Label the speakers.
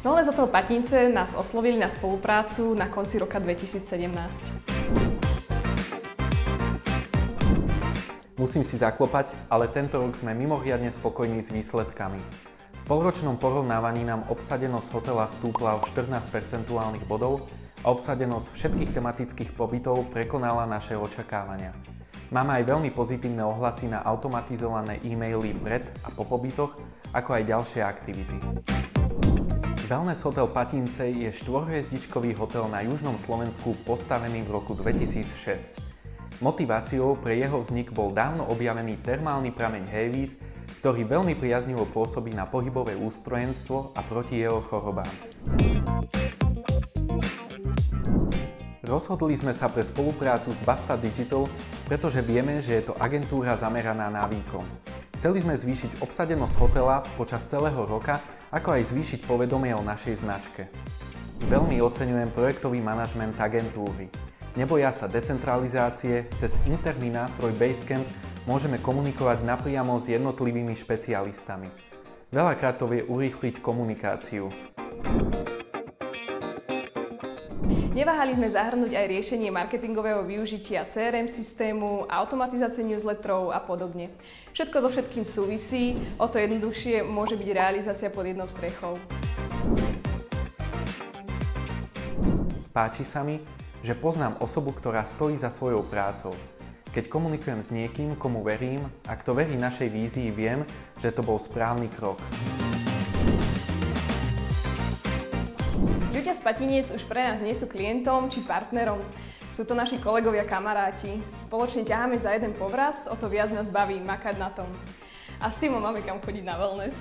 Speaker 1: Dolné z toho Patince nás oslovili na spoluprácu na konci roka 2017.
Speaker 2: Musím si zaklopať, ale tento rok sme mimoriadne spokojní s výsledkami. V polročnom porovnávaní nám obsadenosť hotela stúpla o 14 percentuálnych bodov a obsadenosť všetkých tematických pobytov prekonala naše očakávania. Máme aj veľmi pozitívne ohlasy na automatizované e-maily pred a po pobytoch, ako aj ďalšie aktivity. Wellness Hotel Patince je štvorhviezdičkový hotel na južnom Slovensku postavený v roku 2006. Motiváciou pre jeho vznik bol dávno objavený termálny prameň Hevis, ktorý veľmi priaznivo pôsobí na pohybové ústrojenstvo a proti jeho chorobám. Rozhodli sme sa pre spoluprácu s Basta Digital, pretože vieme, že je to agentúra zameraná na výkon. Chceli sme zvýšiť obsadenosť hotela počas celého roka, ako aj zvýšiť povedomie o našej značke. Veľmi oceňujem projektový manažment agentúry. Neboja sa decentralizácie, cez interný nástroj Basecamp môžeme komunikovať napriamo s jednotlivými špecialistami. Veľakrát to vie urýchliť komunikáciu.
Speaker 1: Neváhali sme zahrnúť aj riešenie marketingového využitia CRM systému, automatizácie newsletterov a podobne. Všetko so všetkým súvisí, o to jednoduchšie môže byť realizácia pod jednou strechou.
Speaker 2: Páči sa mi, že poznám osobu, ktorá stojí za svojou prácou. Keď komunikujem s niekým, komu verím, a kto verí našej vízii, viem, že to bol správny krok.
Speaker 1: Ľudia z Patiniec už pre nás nie sú klientom či partnerom. Sú to naši kolegovia kamaráti. Spoločne ťaháme za jeden povraz, o to viac nás baví makať na tom. A s tým máme kam chodiť na wellness.